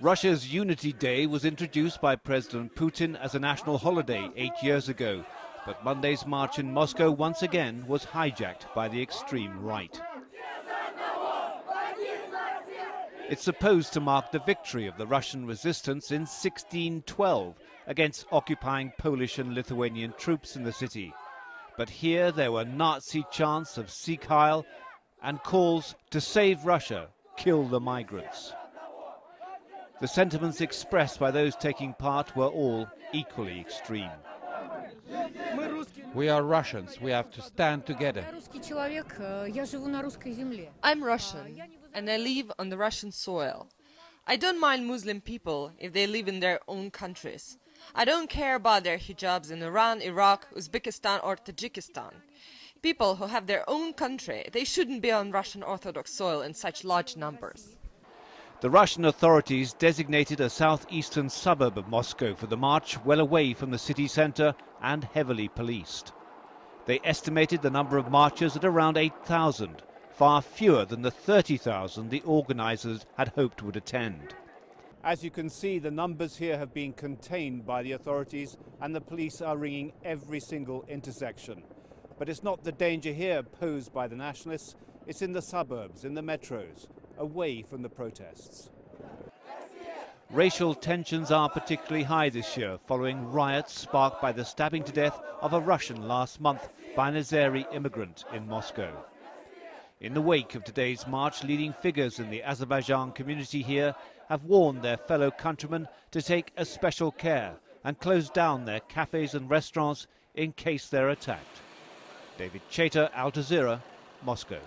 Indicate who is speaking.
Speaker 1: Russia's Unity Day was introduced by President Putin as a national holiday eight years ago, but Monday's march in Moscow once again was hijacked by the extreme right. It's supposed to mark the victory of the Russian resistance in 1612 against occupying Polish and Lithuanian troops in the city. But here there were Nazi chants of Sieg Heil and calls to save Russia, kill the migrants. The sentiments expressed by those taking part were all equally extreme.
Speaker 2: We are Russians. We have to stand together.
Speaker 3: I'm Russian, and I live on the Russian soil. I don't mind Muslim people if they live in their own countries. I don't care about their hijabs in Iran, Iraq, Uzbekistan, or Tajikistan. People who have their own country, they shouldn't be on Russian Orthodox soil in such large numbers.
Speaker 1: The Russian authorities designated a southeastern suburb of Moscow for the march well away from the city center and heavily policed. They estimated the number of marchers at around 8,000, far fewer than the 30,000 the organizers had hoped would attend. As you can see, the numbers here have been contained by the authorities and the police are ringing every single intersection. But it's not the danger here posed by the nationalists, it's in the suburbs, in the metros, away from the protests. Racial tensions are particularly high this year following riots sparked by the stabbing to death of a Russian last month by an Azeri immigrant in Moscow. In the wake of today's march, leading figures in the Azerbaijan community here have warned their fellow countrymen to take a special care and close down their cafes and restaurants in case they're attacked. David Chater, Al Jazeera, Moscow.